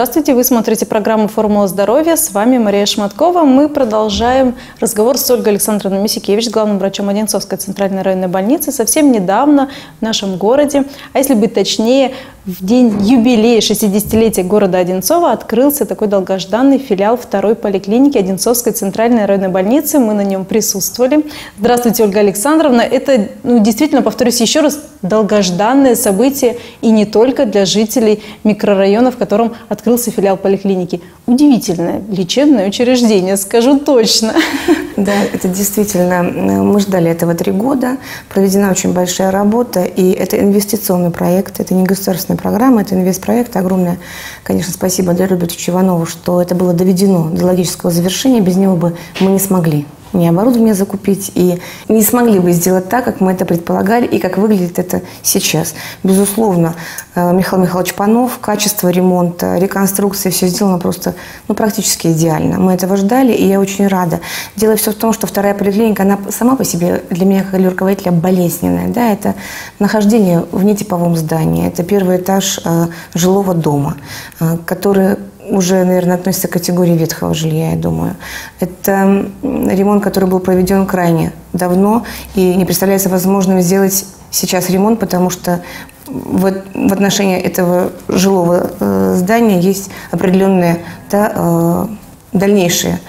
Здравствуйте, вы смотрите программу «Формула здоровья». С вами Мария Шматкова. Мы продолжаем разговор с Ольгой Александровной Мисикевич, главным врачом Одинцовской центральной районной больницы. Совсем недавно в нашем городе, а если быть точнее, в день юбилея 60-летия города Одинцова открылся такой долгожданный филиал второй поликлиники Одинцовской центральной районной больницы. Мы на нем присутствовали. Здравствуйте, Ольга Александровна. Это, ну, действительно, повторюсь еще раз, долгожданное событие и не только для жителей микрорайона, в котором открылся филиал поликлиники. Удивительное лечебное учреждение, скажу точно. Да, это действительно, мы ждали этого три года, проведена очень большая работа, и это инвестиционный проект, это не государственная программа, это инвестпроект. Огромное, конечно, спасибо Андрею Робертовичу Иванову, что это было доведено до логического завершения, без него бы мы не смогли не оборудование закупить, и не смогли бы сделать так, как мы это предполагали, и как выглядит это сейчас. Безусловно, э, Михаил Михайлович Панов, качество ремонта, реконструкция, все сделано просто, ну, практически идеально. Мы этого ждали, и я очень рада. Дело все в том, что вторая поликлиника, она сама по себе для меня, как для руководителя, болезненная. Да? Это нахождение в нетиповом здании, это первый этаж э, жилого дома, э, который уже, наверное, относится к категории ветхого жилья, я думаю. Это ремонт, который был проведен крайне давно, и не представляется возможным сделать сейчас ремонт, потому что в, отношении этого жилого э, здания есть определенные да, э, дальнейшие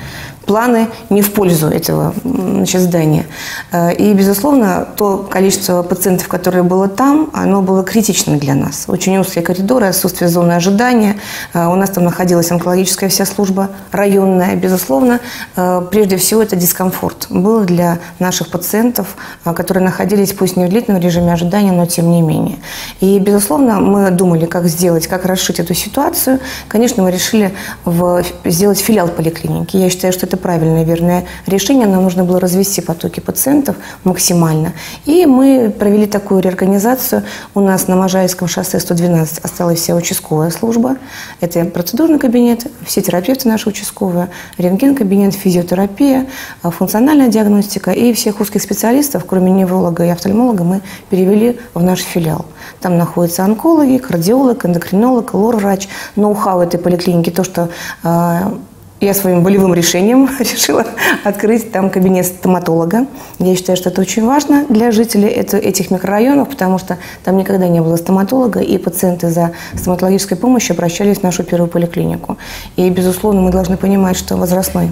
планы не в пользу этого значит, здания. Э, и, безусловно, то количество пациентов, которое было там, оно было критичным для нас. Очень узкие коридоры, отсутствие зоны ожидания. Э, у нас там находилась онкологическая вся служба районная. Безусловно, э, прежде всего, это дискомфорт был для наших пациентов, которые находились пусть не в длительном режиме ожидания, но тем не менее. И, безусловно, мы думали, как сделать, как расшить эту ситуацию. Конечно, мы решили в, сделать филиал поликлиники. Я считаю, что это правильное, верное решение. Нам нужно было развести потоки пациентов максимально. И мы провели такую реорганизацию. У нас на Можайском шоссе 112 осталась вся участковая служба. Это процедурный кабинет, все терапевты наши участковые, рентген-кабинет, физиотерапия, функциональная диагностика. И всех узких специалистов, кроме невролога и офтальмолога, мы перевели в наш филиал. Там находятся онкологи, кардиолог, эндокринолог, лор-врач, ноу-хау этой поликлиники, то, что а, я своим болевым решением решила открыть там кабинет стоматолога. Я считаю, что это очень важно для жителей этих микрорайонов, потому что там никогда не было стоматолога, и пациенты за стоматологической помощью обращались в нашу первую поликлинику. И, безусловно, мы должны понимать, что возрастной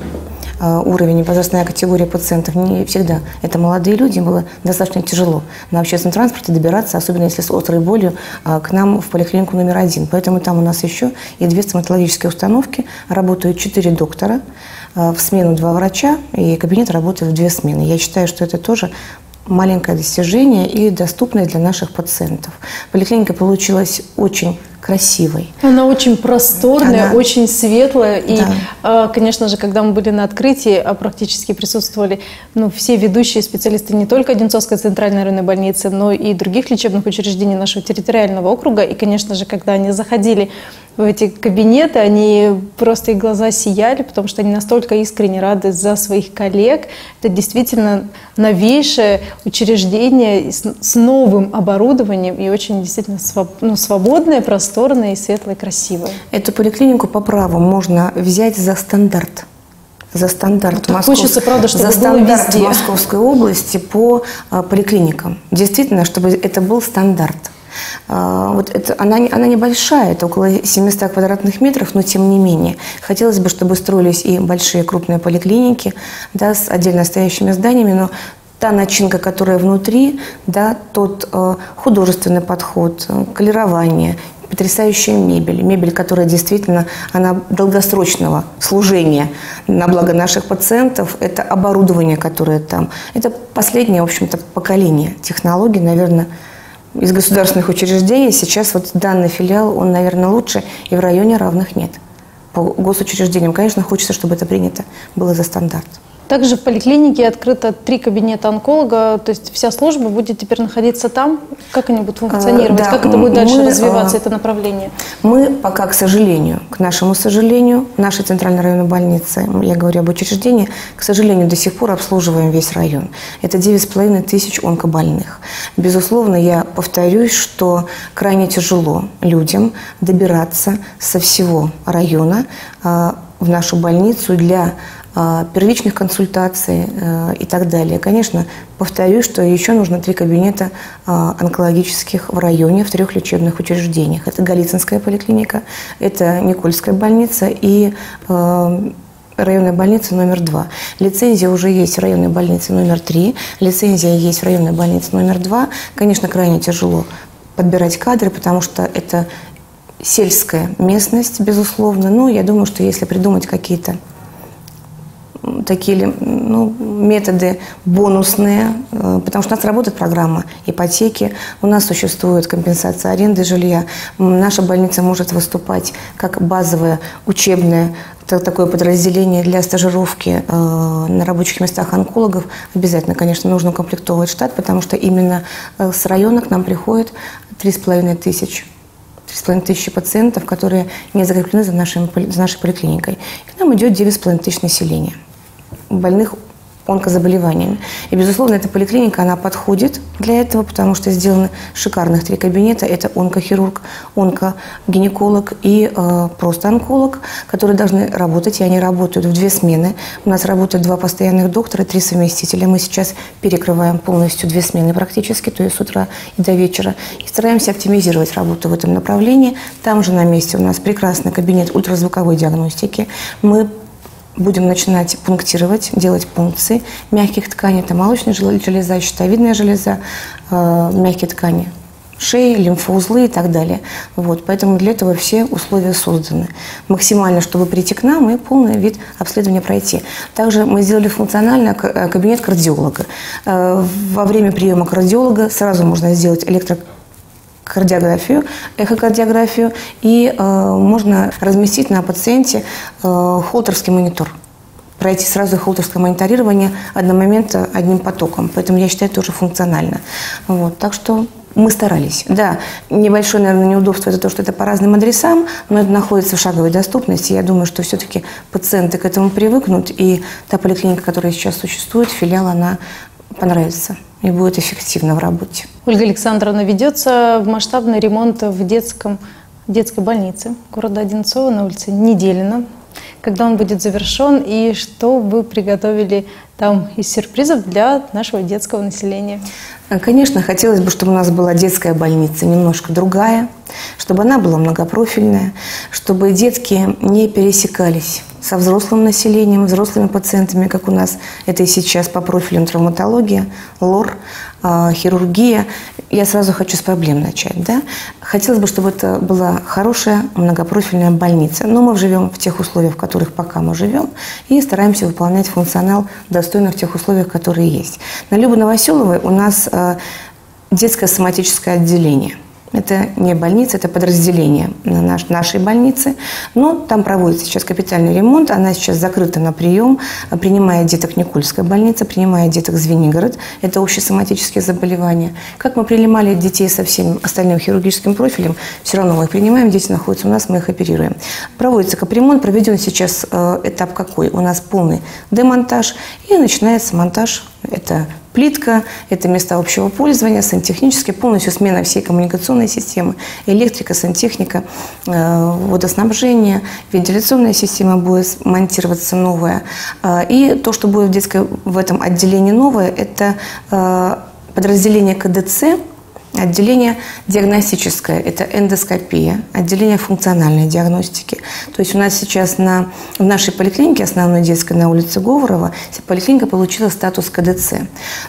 уровень, возрастная категория пациентов не всегда. Это молодые люди, было достаточно тяжело на общественном транспорте добираться, особенно если с острой болью, а, к нам в поликлинику номер один. Поэтому там у нас еще и две стоматологические установки, работают четыре доктора, а, в смену два врача, и кабинет работает в две смены. Я считаю, что это тоже маленькое достижение и доступное для наших пациентов. Поликлиника получилась очень красивой. Она очень просторная, Она... очень светлая. И, да. конечно же, когда мы были на открытии, а практически присутствовали ну, все ведущие специалисты не только Одинцовской центральной районной больницы, но и других лечебных учреждений нашего территориального округа. И, конечно же, когда они заходили в эти кабинеты, они просто их глаза сияли, потому что они настолько искренне рады за своих коллег. Это действительно новейшее учреждение с, новым оборудованием и очень действительно ну, свободное, просторное и светлое, красивое. Эту поликлинику по праву можно взять за стандарт за стандарт, вот Москов... Хочется, правда, чтобы за стандарт. Московской области по а, поликлиникам. Действительно, чтобы это был стандарт. А, вот это, она, она небольшая, это около 700 квадратных метров, но тем не менее. Хотелось бы, чтобы строились и большие крупные поликлиники да, с отдельно стоящими зданиями, но та начинка, которая внутри, да, тот э, художественный подход, э, колерование, потрясающая мебель. Мебель, которая действительно, она долгосрочного служения на благо наших пациентов. Это оборудование, которое там. Это последнее, в общем-то, поколение технологий, наверное, из государственных учреждений сейчас вот данный филиал, он, наверное, лучше, и в районе равных нет. По госучреждениям, конечно, хочется, чтобы это принято было за стандарт. Также в поликлинике открыто три кабинета онколога, то есть вся служба будет теперь находиться там. Как они будут функционировать? Да, как это будет дальше мы, развиваться, а, это направление? Мы пока, к сожалению, к нашему сожалению, нашей центральной районной больницы, я говорю об учреждении, к сожалению, до сих пор обслуживаем весь район. Это 9,5 тысяч онкобольных. Безусловно, я повторюсь, что крайне тяжело людям добираться со всего района а, в нашу больницу для а, первичных консультаций а, и так далее. Конечно, повторюсь, что еще нужно три кабинета а, онкологических в районе, в трех лечебных учреждениях. Это Голицынская поликлиника, это Никольская больница и районная больница номер два. Лицензия уже есть в районной больнице номер три, лицензия есть в районной больнице номер два. Конечно, крайне тяжело подбирать кадры, потому что это сельская местность, безусловно. Но я думаю, что если придумать какие-то такие ну, методы бонусные, э, потому что у нас работает программа ипотеки, у нас существует компенсация аренды жилья, наша больница может выступать как базовое учебное такое подразделение для стажировки э, на рабочих местах онкологов. Обязательно, конечно, нужно укомплектовывать штат, потому что именно э, с района к нам приходит 3,5 тысяч 3,5 тысячи пациентов, которые не закреплены за, нашим, за нашей поликлиникой. К нам идет 9,5 тысяч населения больных онкозаболеваниями. И, безусловно, эта поликлиника, она подходит для этого, потому что сделаны шикарных три кабинета. Это онкохирург, онкогинеколог и э, просто онколог, которые должны работать, и они работают в две смены. У нас работают два постоянных доктора, три совместителя. Мы сейчас перекрываем полностью две смены практически, то есть с утра и до вечера. И стараемся оптимизировать работу в этом направлении. Там же на месте у нас прекрасный кабинет ультразвуковой диагностики. Мы будем начинать пунктировать, делать пункции мягких тканей. Это молочная железа, щитовидная железа, э, мягкие ткани шеи, лимфоузлы и так далее. Вот, поэтому для этого все условия созданы. Максимально, чтобы прийти к нам и полный вид обследования пройти. Также мы сделали функционально э, кабинет кардиолога. Э, во время приема кардиолога сразу можно сделать электро кардиографию, эхокардиографию, и э, можно разместить на пациенте э, холтерский монитор пройти сразу холтерское мониторирование одномоментно одним потоком. Поэтому я считаю, это уже функционально. Вот. Так что мы старались. Да, небольшое, наверное, неудобство – это то, что это по разным адресам, но это находится в шаговой доступности. Я думаю, что все-таки пациенты к этому привыкнут, и та поликлиника, которая сейчас существует, филиал, она понравится и будет эффективно в работе. Ольга Александровна, ведется масштабный ремонт в детском, детской больнице города Одинцова на улице Неделина. Когда он будет завершен и что вы приготовили там из сюрпризов для нашего детского населения? Конечно, хотелось бы, чтобы у нас была детская больница немножко другая, чтобы она была многопрофильная, чтобы детки не пересекались со взрослым населением, взрослыми пациентами, как у нас это и сейчас по профилям травматология, лор, а, хирургия. Я сразу хочу с проблем начать. Да? Хотелось бы, чтобы это была хорошая многопрофильная больница. Но мы живем в тех условиях, в которых пока мы живем, и стараемся выполнять функционал достойно в тех условиях, которые есть. На Любы Новоселовой у нас а, детское соматическое отделение – это не больница, это подразделение наш, нашей больницы. Но там проводится сейчас капитальный ремонт. Она сейчас закрыта на прием. Принимает деток Никольская больница, принимает деток Звенигород. Это общесоматические заболевания. Как мы принимали детей со всем остальным хирургическим профилем, все равно мы их принимаем, дети находятся у нас, мы их оперируем. Проводится капремонт, проведен сейчас э, этап какой? У нас полный демонтаж и начинается монтаж. Это плитка, это места общего пользования, сантехнические, полностью смена всей коммуникационной системы, электрика, сантехника, э, водоснабжение, вентиляционная система будет монтироваться новая. Э, и то, что будет в, детской, в этом отделении новое, это э, подразделение КДЦ, Отделение диагностическое – это эндоскопия, отделение функциональной диагностики. То есть у нас сейчас на, в нашей поликлинике, основной детской на улице Говорова, поликлиника получила статус КДЦ.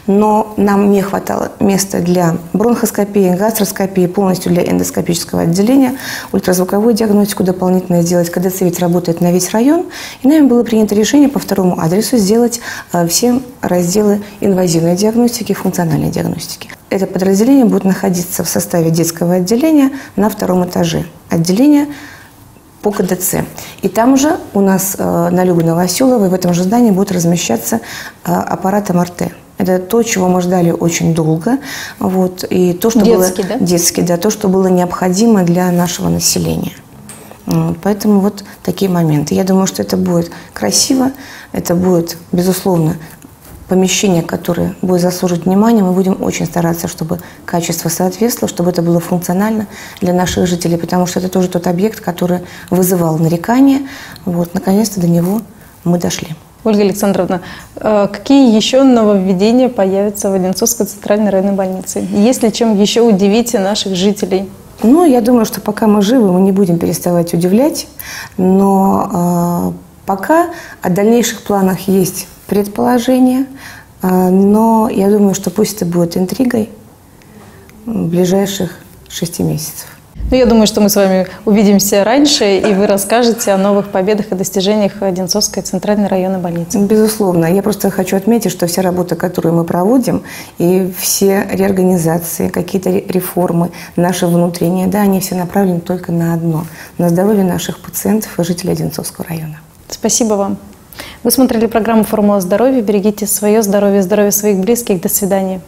Но нам не хватало места для бронхоскопии, гастроскопии, полностью для эндоскопического отделения, ультразвуковую диагностику дополнительно сделать. КДЦ ведь работает на весь район. И нами было принято решение по второму адресу сделать э, все разделы инвазивной диагностики и функциональной диагностики. Это подразделение будет находиться в составе детского отделения на втором этаже. Отделение по КДЦ. И там же у нас э, на Любы Новоселовой в этом же здании будет размещаться э, аппарат МРТ. Это то, чего мы ждали очень долго. Вот, и то, что детский, было, да? Детский, да, то, что было необходимо для нашего населения. Поэтому вот такие моменты. Я думаю, что это будет красиво, это будет, безусловно, помещение, которое будет заслуживать внимания. Мы будем очень стараться, чтобы качество соответствовало, чтобы это было функционально для наших жителей, потому что это тоже тот объект, который вызывал нарекания. Вот, наконец-то до него мы дошли. Ольга Александровна, э, какие еще нововведения появятся в Одинцовской центральной районной больнице? Есть ли чем еще удивить наших жителей? Ну, я думаю, что пока мы живы, мы не будем переставать удивлять, но э, пока о дальнейших планах есть предположения, э, но я думаю, что пусть это будет интригой ближайших шести месяцев. Ну, я думаю, что мы с вами увидимся раньше, и вы расскажете о новых победах и достижениях Одинцовской центральной районной больницы. Безусловно. Я просто хочу отметить, что вся работа, которую мы проводим, и все реорганизации, какие-то реформы, наши внутренние, да, они все направлены только на одно – на здоровье наших пациентов и жителей Одинцовского района. Спасибо вам. Вы смотрели программу «Формула здоровья». Берегите свое здоровье, здоровье своих близких. До свидания.